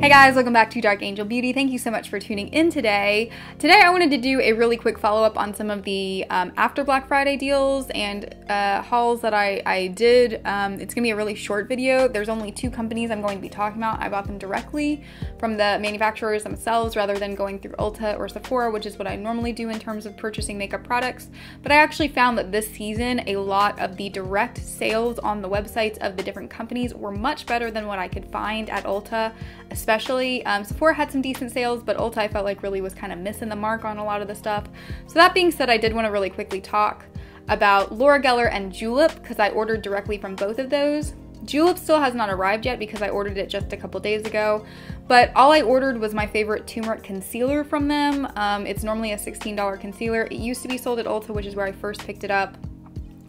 Hey guys, welcome back to Dark Angel Beauty. Thank you so much for tuning in today. Today I wanted to do a really quick follow-up on some of the um, after Black Friday deals and uh, hauls that I, I did. Um, it's going to be a really short video. There's only two companies I'm going to be talking about. I bought them directly from the manufacturers themselves rather than going through Ulta or Sephora, which is what I normally do in terms of purchasing makeup products. But I actually found that this season a lot of the direct sales on the websites of the different companies were much better than what I could find at Ulta, especially. Um, Sephora had some decent sales, but Ulta I felt like really was kind of missing the mark on a lot of the stuff. So that being said, I did want to really quickly talk about Laura Geller and Julep because I ordered directly from both of those. Julep still has not arrived yet because I ordered it just a couple days ago, but all I ordered was my favorite turmeric concealer from them. Um, it's normally a $16 concealer. It used to be sold at Ulta, which is where I first picked it up.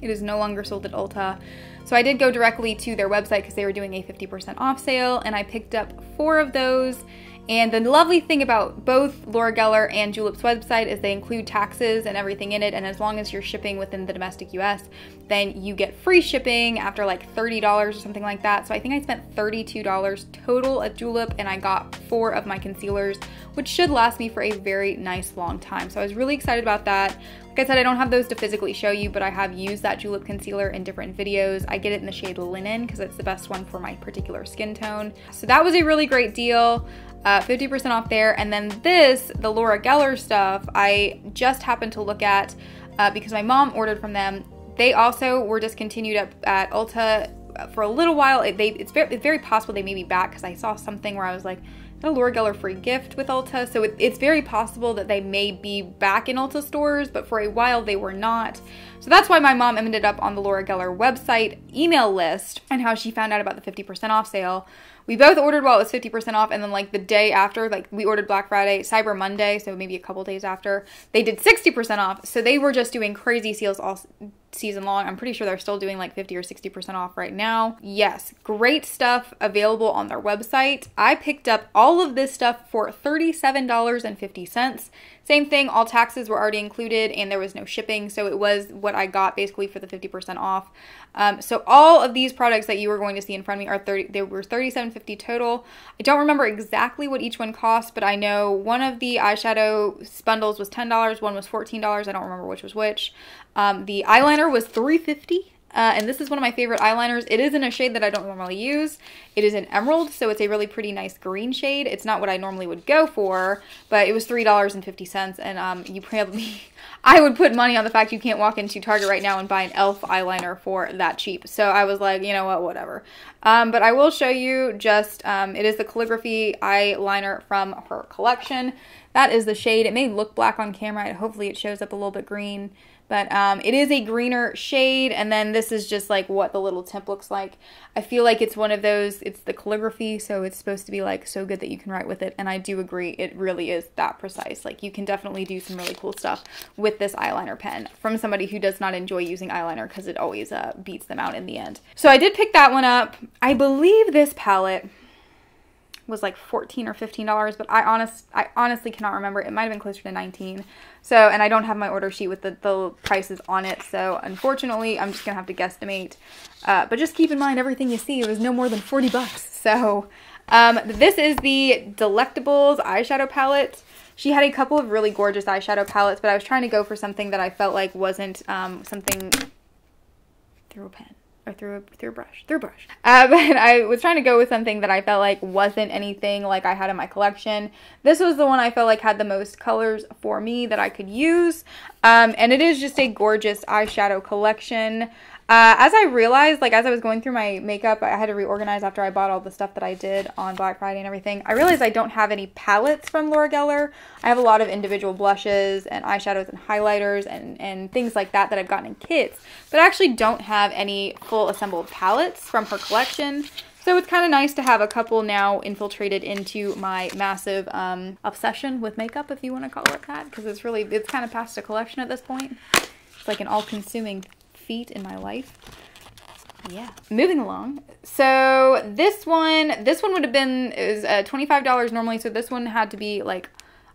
It is no longer sold at Ulta. So I did go directly to their website because they were doing a 50% off sale and I picked up four of those. And the lovely thing about both Laura Geller and Julep's website is they include taxes and everything in it. And as long as you're shipping within the domestic US, then you get free shipping after like $30 or something like that. So I think I spent $32 total at Julep and I got four of my concealers, which should last me for a very nice long time. So I was really excited about that. Like I said, I don't have those to physically show you, but I have used that Julep concealer in different videos. I get it in the shade Linen because it's the best one for my particular skin tone. So that was a really great deal. 50% uh, off there. And then this, the Laura Geller stuff, I just happened to look at uh, because my mom ordered from them. They also were discontinued at, at Ulta for a little while. It, they, it's, very, it's very possible they may be back because I saw something where I was like, a Laura Geller free gift with Ulta, so it, it's very possible that they may be back in Ulta stores, but for a while they were not. So that's why my mom ended up on the Laura Geller website email list and how she found out about the 50% off sale. We both ordered while it was 50% off, and then like the day after, like we ordered Black Friday, Cyber Monday, so maybe a couple days after, they did 60% off. So they were just doing crazy sales all season long. I'm pretty sure they're still doing like 50 or 60% off right now. Yes, great stuff available on their website. I picked up all of this stuff for $37.50. Same thing, all taxes were already included and there was no shipping, so it was what I got basically for the 50% off. Um, so all of these products that you are going to see in front of me are 30, they were 37.50 total. I don't remember exactly what each one cost, but I know one of the eyeshadow bundles was $10, one was $14. I don't remember which was which. Um, the eyeliner was 350 uh, and this is one of my favorite eyeliners. It is in a shade that I don't normally use. It is an emerald, so it's a really pretty nice green shade. It's not what I normally would go for, but it was $3.50, and um, you probably, I would put money on the fact you can't walk into Target right now and buy an e.l.f. eyeliner for that cheap. So I was like, you know what, whatever. Um, but I will show you just, um, it is the calligraphy eyeliner from her collection. That is the shade. It may look black on camera. Hopefully it shows up a little bit green. But um, it is a greener shade, and then this is just like what the little tip looks like. I feel like it's one of those, it's the calligraphy, so it's supposed to be like so good that you can write with it, and I do agree, it really is that precise. Like you can definitely do some really cool stuff with this eyeliner pen from somebody who does not enjoy using eyeliner because it always uh, beats them out in the end. So I did pick that one up. I believe this palette was like 14 or 15 dollars but I honest I honestly cannot remember. It might have been closer to 19 so and I don't have my order sheet with the, the prices on it. So unfortunately I'm just gonna have to guesstimate. Uh, but just keep in mind everything you see was no more than 40 bucks. So um, this is the Delectables eyeshadow palette. She had a couple of really gorgeous eyeshadow palettes but I was trying to go for something that I felt like wasn't um, something through a pen or through a through a brush through a brush. Uh, but i was trying to go with something that i felt like wasn't anything like i had in my collection. This was the one i felt like had the most colors for me that i could use. Um, and it is just a gorgeous eyeshadow collection uh, as I realized, like as I was going through my makeup, I had to reorganize after I bought all the stuff that I did on Black Friday and everything. I realized I don't have any palettes from Laura Geller. I have a lot of individual blushes and eyeshadows and highlighters and, and things like that that I've gotten in kits, but I actually don't have any full assembled palettes from her collection. So it's kind of nice to have a couple now infiltrated into my massive um, obsession with makeup, if you want to call it that, because it's really, it's kind of past a collection at this point. It's like an all-consuming feet in my life. Yeah. Moving along. So this one, this one would have been is uh, $25 normally. So this one had to be like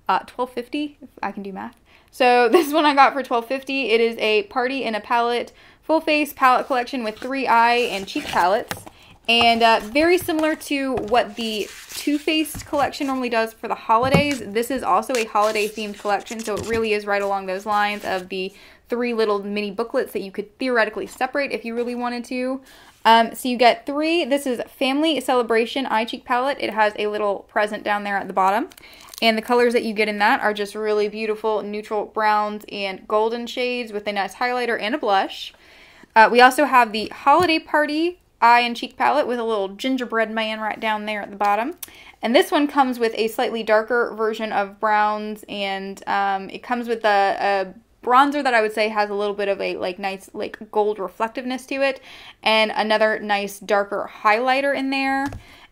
uh, 12.50 if I can do math. So this one I got for 12.50. It is a party in a palette full face palette collection with three eye and cheek palettes. And uh, very similar to what the Too Faced collection normally does for the holidays, this is also a holiday themed collection. So it really is right along those lines of the three little mini booklets that you could theoretically separate if you really wanted to. Um, so you get three. This is Family Celebration Eye Cheek Palette. It has a little present down there at the bottom. And the colors that you get in that are just really beautiful neutral browns and golden shades with a nice highlighter and a blush. Uh, we also have the Holiday Party eye and cheek palette with a little gingerbread man right down there at the bottom. And this one comes with a slightly darker version of browns and um, it comes with a, a, bronzer that I would say has a little bit of a like nice like gold reflectiveness to it and another nice darker highlighter in there.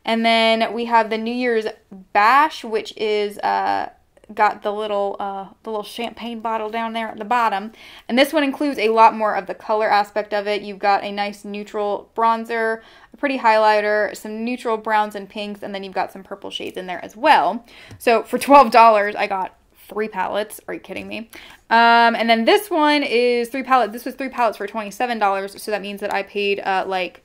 And then we have the New Year's Bash, which is uh, got the little uh, the little champagne bottle down there at the bottom. And this one includes a lot more of the color aspect of it. You've got a nice neutral bronzer, a pretty highlighter, some neutral browns and pinks, and then you've got some purple shades in there as well. So for $12, I got three palettes. Are you kidding me? Um, and then this one is three palettes. This was three palettes for $27, so that means that I paid uh, like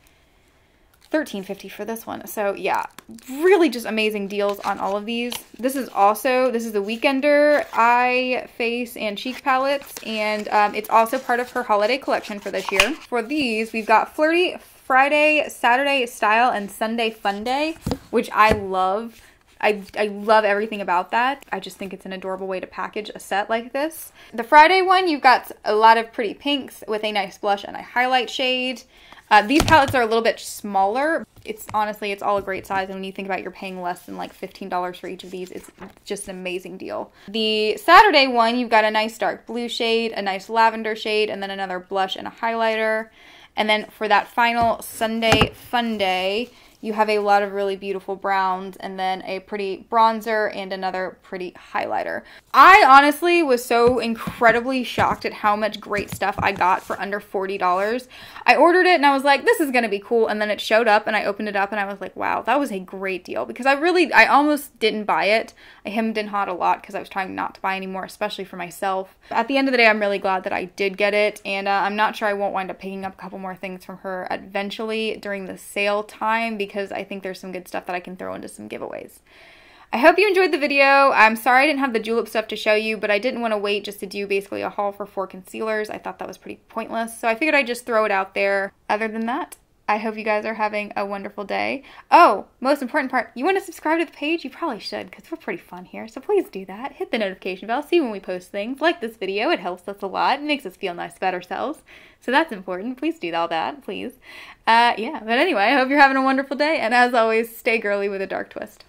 Thirteen fifty for this one. So yeah, really just amazing deals on all of these. This is also, this is the Weekender eye, face, and cheek palettes. And um, it's also part of her holiday collection for this year. For these, we've got Flirty Friday, Saturday Style, and Sunday Fun Day, which I love. I, I love everything about that. I just think it's an adorable way to package a set like this. The Friday one, you've got a lot of pretty pinks with a nice blush and a highlight shade. Uh, these palettes are a little bit smaller. It's honestly, it's all a great size. And when you think about you're paying less than like $15 for each of these, it's just an amazing deal. The Saturday one, you've got a nice dark blue shade, a nice lavender shade, and then another blush and a highlighter. And then for that final Sunday fun day, you have a lot of really beautiful browns and then a pretty bronzer and another pretty highlighter. I honestly was so incredibly shocked at how much great stuff I got for under $40. I ordered it and I was like, this is to be cool. And then it showed up and I opened it up and I was like, wow, that was a great deal because I really, I almost didn't buy it. I hemmed and hawed a lot because I was trying not to buy anymore, especially for myself. At the end of the day, I'm really glad that I did get it. And uh, I'm not sure I won't wind up picking up a couple more things from her eventually during the sale time because I think there's some good stuff that I can throw into some giveaways. I hope you enjoyed the video. I'm sorry I didn't have the julep stuff to show you, but I didn't want to wait just to do basically a haul for four concealers. I thought that was pretty pointless, so I figured I'd just throw it out there. Other than that, I hope you guys are having a wonderful day. Oh, most important part, you want to subscribe to the page? You probably should because we're pretty fun here. So please do that. Hit the notification bell, see when we post things. Like this video, it helps us a lot. It makes us feel nice about ourselves. So that's important. Please do all that, please. Uh, yeah, but anyway, I hope you're having a wonderful day. And as always, stay girly with a dark twist.